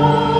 Oh.